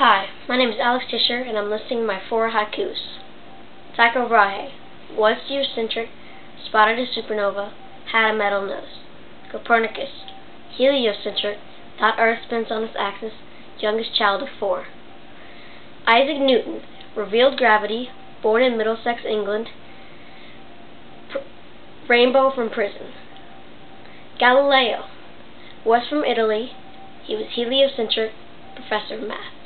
Hi, my name is Alex Tischer, and I'm listing my four haikus. Tycho Brahe was geocentric, spotted a supernova, had a metal nose. Copernicus, heliocentric, thought Earth spins on its axis, youngest child of four. Isaac Newton, revealed gravity, born in Middlesex, England, rainbow from prison. Galileo was from Italy. He was heliocentric, professor of math.